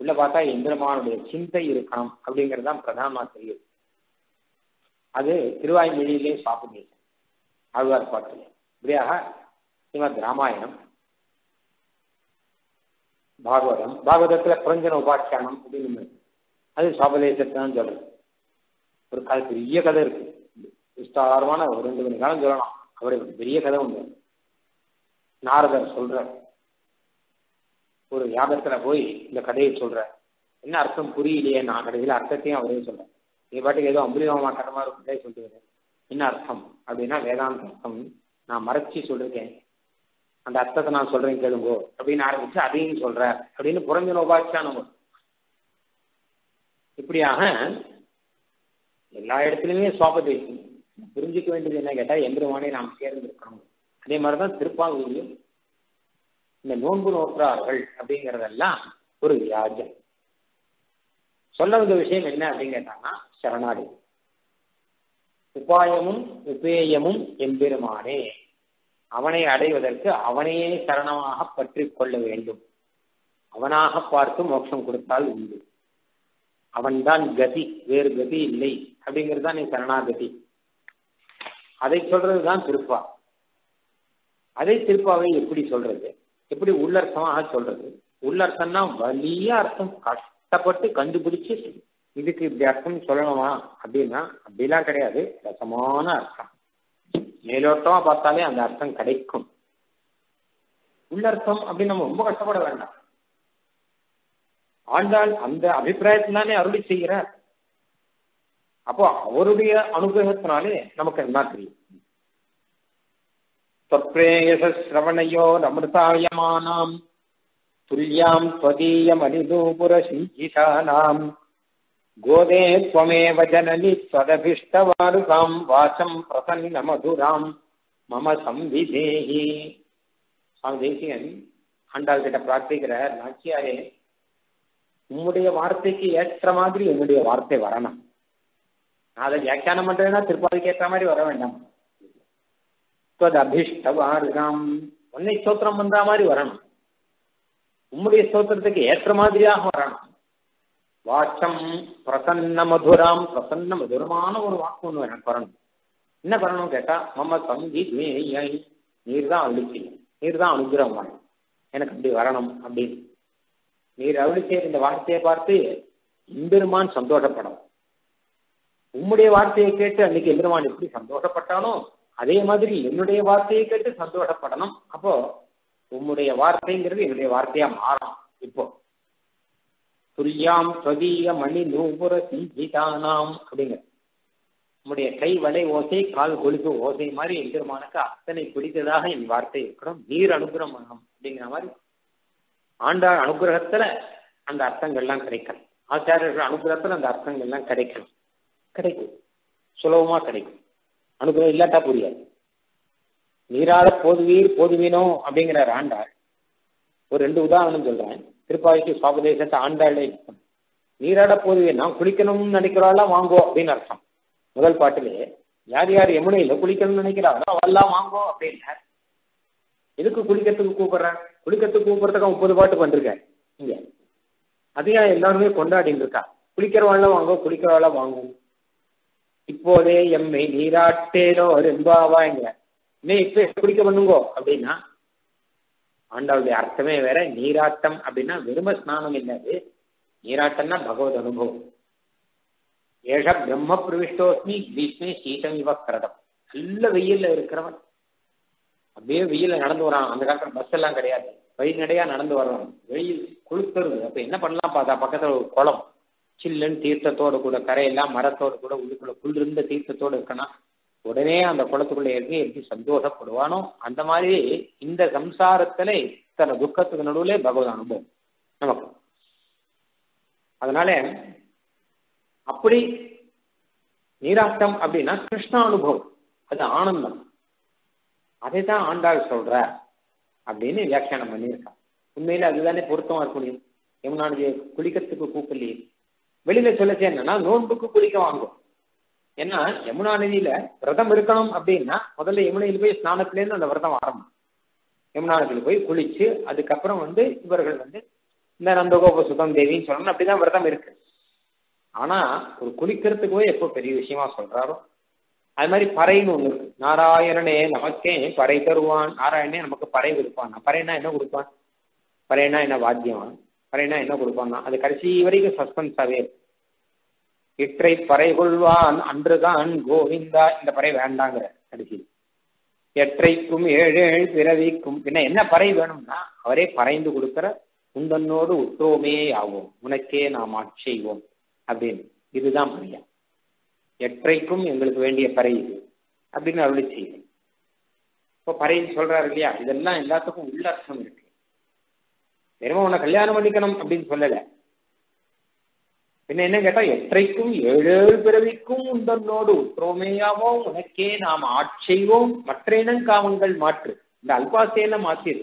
Speaker 1: உள்ள பார்த்தா எந்திரமானுடைய சிந்தை இருக்கணும் அப்படிங்கிறது தான் பிரதானமா தெரியுது. அது திருவாய்மொழியிலே சாப்பிடு ஆழ்வார் பாட்டு இப்படியாக ஸ்ரீமத் ராமாயணம் பாகவதம் பாகவதத்துல புரஞ்சன உபாக்கியானம் அப்படின்னு அது சாபதேசத்தை தான் சொல்றது ஒரு கதை பெரிய கதை இருக்கு. விஸ்தாரமான ஒரு ரெண்டு மணி காலம் சொல்லலாம். அவருக்கு பெரிய கதை உண்டு நாரதர் சொல்ற ஒரு யாகத்துல போய் இந்த கதையை சொல்ற. என்ன அர்த்தம் புரியலையே நான் கடைசியில் அர்த்தத்தையும் அவரே சொல்றேன் நீ பாட்டுக்கு ஏதோ அம்புலிமா கரமா இருக்கும் சொல்லிட்டு என்ன அர்த்தம் அப்படின்னா வேதாந்த அர்த்தம். நான் மறைச்சி சொல்லிருக்கேன். அந்த அர்த்தத்தை நான் சொல்றேன் கேளுங்கோ அப்படின்னு ஆரம்பிச்சு அதையும் சொல்ற அப்படின்னு புரஞ்சன உபாச்சானம் இப்படியாக எல்லா இடத்துலயுமே சுவாபதேசம் புரிஞ்சுக்க வேண்டியது என்ன கேட்டா எம்பெருமானே நாம் சேர்ந்திருக்கணும் அதே மாதிரிதான் திருப்பாவூரிலும் இந்த நோன்பு நோற்றார்கள் அப்படிங்கறதெல்லாம் ஒரு வியாஜம் சொல்ல வந்த விஷயம் என்ன அப்படின்னு கேட்டாங்கன்னா சரணாடி உபாயமும் உபேயமும் எம்பெருமானே அவனை அடைவதற்கு அவனையே சரணமாக பற்றி கொள்ள வேண்டும். அவனாக பார்த்து மோட்சம் கொடுத்தால் உண்டு. அவன்தான் கதி வேறு கதி இல்லை அப்படிங்கிறது தான் நீ சரணாகதி. அதை சொல்றதுதான் திருப்பா. அதை திருப்பாவை எப்படி சொல்றது? எப்படி உள்ளர்த்தமாக சொல்றது? உள்ளர்த்தம்னா வலிய அர்த்தம். கஷ்டப்பட்டு கண்டுபிடிச்சு இதுக்கு இப்படி அர்த்தம் சொல்லணுமா? அப்படின்னா அப்படிலாம் கிடையாது. ரசமான அர்த்தம். மேலோட்டமா பார்த்தாலே அந்த அர்த்தம் கிடைக்கும். உள்ளர்த்தம் அப்படின்னு நம்ம ரொம்ப கஷ்டப்பட வேண்டாம். ஆண்டாள் அந்த அபிப்பிராயத்தில் தானே அருளி செய்கிறார். அப்போ அவருடைய அனுகிரகத்தினாலே நமக்கு என்ன தெரியும். தொற்றேயசிரவணையோ அமிர்தாயமானாம் துல்யாம் त्वदीयमनिदूपुर சிஞ்சிதானாம் கோதே त्वमेव जननि त्वदभिष्टवारुकाम् வாசம் பிரசன்ன மதுராம் மம சம்விதேகி சுவாமி தேசியன் ஆண்டாள் கிட்ட பிரார்த்திக்கிறார் நாச்சியாரே உம்முடைய வார்த்தைக்கு ஏற்ற மாதிரி என்னுடைய வார்த்தை வரணும் நான் அதை வியாக்கியானம் பண்றேன்னா திருப்பாதிக்கு ஏற்ற மாதிரி வர வேண்டாம் அபிஷ்டவாருகாம் உன்னை ஸ்தோத்திரம் பண்ற மாதிரி வரணும். உம்முடைய ஸ்தோத்திரத்துக்கு ஏற்ற மாதிரியாக வரணும். வாச்சம் பிரசன்ன மதுராம். பிரசன்ன மதுரமான ஒரு வாக்கு ஒண்ணு எனக்கு வரணும். என்ன பண்ணணும் கேட்டா மம்ம தம்பி நீர் தான் அழிச்சி நீர் தான் அனுகிரகம் எனக்கு அப்படி வரணும் அப்படின்னு. நீர் அருளிச்சே இந்த வார்த்தையை பார்த்து எம்பெருமான் சந்தோஷப்படும். உம்முடைய வார்த்தையை கேட்டு அன்னைக்கு எம்பெருமான் எப்படி சந்தோஷப்பட்டாலும் அதே மாதிரி என்னுடைய வார்த்தையை கேட்டு சந்தோஷப்படணும். அப்போ உம்முடைய வார்த்தைங்கிறது என்னுடைய வார்த்தையா மாறும் இப்போ துரியாம் ஸ்வதீய மணி நூபுர சிஞ்சிதானாம் அப்படிங்கிற உம்முடைய கை வலை ஓசை கால் கொழுப்பு ஓசை மாதிரி எம்பெருமானுக்கு அத்தனை பிடித்ததாக என் வார்த்தை இருக்கிறோம். நீர் அனுகிரகம் அப்படிங்கிற மாதிரி ஆண்டாள் அனுகிரகத்துல அந்த அர்த்தங்கள்லாம் கிடைக்கும் ஆச்சாரியர்கள் அனுகிரகத்துல அந்த அர்த்தங்கள்லாம் கிடைக்கணும். கிடைக்கும். சுலபமா கிடைக்கும். அனுகிரகம் இல்லாட்டா புரியாது. நீராட போதுவீர் போதுவீனோ அப்படிங்கிறார் ஆண்டாள். ஒரு ரெண்டு உதாரணம் சொல்றேன். திருப்பாவைக்கு சுவாபதேசத்தை ஆண்டாளே. நீராட போதுவீர் நான் குளிக்கணும்னு நினைக்கிறாள் வாங்கோ அப்படின்னு அர்த்தம். முதல் பாட்டிலே யார் யார் யமுனையில குளிக்கணும்னு நினைக்கிறாரோ அவெல்லாம் வாங்கோ அப்படின்னார். எதுக்கு குளிக்கிறதுக்கு கூப்பிடுறேன் குளிக்கிறதுக்கு கூப்பிடுறதுக்கு முப்பது பாட்டு பண்ணிருக்கேன் இங்க. அதையும் எல்லாருமே கொண்டாடிட்டு இருக்கா. குளிக்கிறவாள்லாம் வாங்கோ குளிக்கிறவாள் வாங்கும். இப்போதே எம்மை நீராட்டேனோ ரெம்பாவாங்கிற நீ இப்ப குடிக்க பண்ணுங்கோ? அப்படின்னா ஆண்டவருடைய அர்த்தமே வேற. நீராட்டம் அப்படின்னா வெறும ஸ்நானம் என்னது? நீராட்டம்னா பகவத் அனுபவம். ஏஷ பிரம்ம பிரவிஷ்டோஸ்மி கிரீஷ்மே சீதம் இவ கிரதம். நல்ல வெயில்ல இருக்கிறவன். அப்படியே வெயில நடந்து வரான். அந்த காலத்துல பஸ் எல்லாம் கிடையாது. வழிநடையா நடந்து வர்றான் வெயில் குளுத்துறது அப்ப என்ன பண்ணலாம் பார்த்தா? பக்கத்துல ஒரு குளம். சில்லுன்னு தீர்த்தத்தோட கூட கரையெல்லாம் மரத்தோட கூட உள்ளுக்குள்ள குளிர்ந்த தீர்த்தத்தோட இருக்கணும் உடனே அந்த குளத்துக்குள்ள இறங்கி எப்படி சந்தோஷப்படுவானோ அந்த மாதிரி இந்த சம்சாரத்துல இத்தனை துக்கத்துக்கு நடுவுல பகவத் அனுபவம். நமக்கு. அதனால அப்படி நீராட்டம் அப்படின்னா கிருஷ்ண அனுபவம். அது ஆனந்தம். அதை தான் ஆண்டாள் சொல்ற அப்படின்னு வியாக்கியானம் பண்ணியிருக்கான் உண்மையில அதுதானே பொருத்தமா இருக்க முடியும் யமுனா குளிக்கிறதுக்கு கூப்பிடலையே. வெளியில சொல்லச்சு என்னன்னா நோன்புக்கு குளிக்க வாங்கும். ஏன்னா யமுனா நதியில விரதம் இருக்கணும் அப்படின்னா முதல்ல யமுனையில் போய் ஸ்நானத்திலேருந்து அந்த விரதம் ஆரம்பம். யமுனா நதியில் போய் குளிச்சு அதுக்கப்புறம் வந்து இவர்கள் வந்து இந்த நந்தகோப சுதம் தேவின்னு சொல்லணும் அப்படிதான் விரதம் இருக்கு. ஆனா ஒரு குளிக்கிறதுக்கு போய் எப்போ பெரிய விஷயமா சொல்றாரோ அது மாதிரி பறைன்னு ஒண்ணு இருக்கு. நாராயணனே நமக்கே பறை தருவான் நாராயணே நமக்கு பறை கொடுப்பான் பறைனா என்ன கொடுப்பான்? பறைனா என்ன வாத்தியம்? பறைனா என்ன கொடுப்பான்னா? அது கடைசி வரைக்கும் சஸ்பென்ஸாவே இருக்கு. இற்றை பறை கொள்வான் அன்றுதான் கோவிந்தா. இந்த பறை வேண்டாங்கிற கடைசி எற்றைக்கும் ஏழு ஏழு பிறவிக்கும். பின்ன என்ன பறை வேணும்னா அவரே பறைந்து கொடுக்கிற உந்தன்னோடு உற்றோமே ஆவோம். உனக்கே நாம் ஆட்சிவோம் அப்படின்னு. இதுதான் பறையா எற்றைக்கும் எங்களுக்கு வேண்டிய பறை இது. அப்படின்னு அருளி செய்யும். இப்போ பறைன்னு சொல்றாரு இல்லையா? இதெல்லாம் எல்லாத்துக்கும் உள்ள அர்த்தம் இருக்கு. வெறும் உன்னை கல்யாணம் பண்ணிக்கணும் அப்படின்னு சொல்லலை. பின்ன என்ன கேட்டா எற்றைக்கும் ஏழு பிறவிக்கும் உந்தன்னோடு உற்றோமேயாவோ உனக்கே நாம் ஆட்செய்வோம் மற்ற இனங்காமங்கள் மாற்று இந்த அல்பாசையில மாத்திரு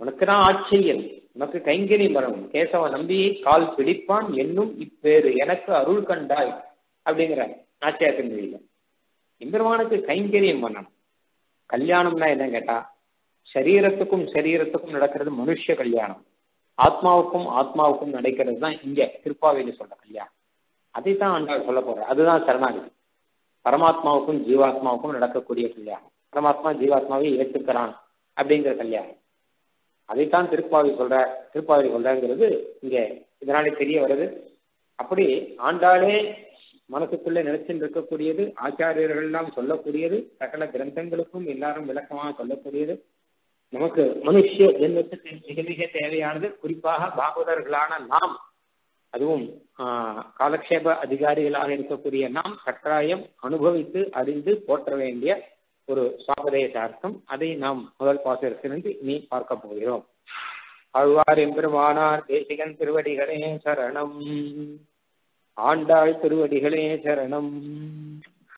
Speaker 1: உனக்கு தான் ஆட்செய்யல் உனக்கு கைங்கனி மரம் கேசவ நம்பியை கால் பிடிப்பான் என்னும் இப்பேறு எனக்கு அருள் கண்டாய் அப்படிங்கிற நாச்சியாத்தின் வழியில எம்பெருமானுக்கு கைங்கரியம் பண்ணணும் கல்யாணம்னா என்ன கேட்டா சரீரத்துக்கும் சரீரத்துக்கும் நடக்கிறது மனுஷ கல்யாணம் ஆத்மாவுக்கும் ஆத்மாவுக்கும் நடக்கிறது தான் இங்க திருப்பாவையில சொல்றேன் இல்லையா? அதை தான் ஆண்டாள் சொல்ல போற அதுதான் சரணாகதி. பரமாத்மாவுக்கும் ஜீவாத்மாவுக்கும் நடக்கக்கூடிய கல்யாணம். பரமாத்மா ஜீவாத்மாவை ஏற்றுக்கிறான் அப்படிங்கிற கல்யாணம். அதைத்தான் திருப்பாவை சொல்ற திருப்பாவை சொல்றங்கிறது இங்க இதனாலே தெரிய வருது. அப்படி ஆண்டாளே மனசுக்குள்ள நினைச்சுட்டு இருக்கக்கூடியது ஆச்சாரியர்கள் எல்லாம் சொல்லக்கூடியது சகல கிரந்தங்களுக்கும் எல்லாரும் விளக்கமாக சொல்லக்கூடியது நமக்கு மனுஷ ஜென்மத்துக்கு மிக மிக தேவையானது குறிப்பாக பாகவதர்களான நாம் அதுவும் காலக்ஷேப அதிகாரிகளாக இருக்கக்கூடிய நாம் கட்டாயம் அனுபவித்து அறிந்து போற்ற வேண்டிய ஒரு சாபதேசார்த்தம். அதை நாம் முதல் பாசத்திலிருந்து இனி பார்க்க போகிறோம். ஆழ்வார் எம்பெருமானார் தேசிகன் திருவடிகளே சரணம். ஆண்டாள் திருவடிகளே சரணம்.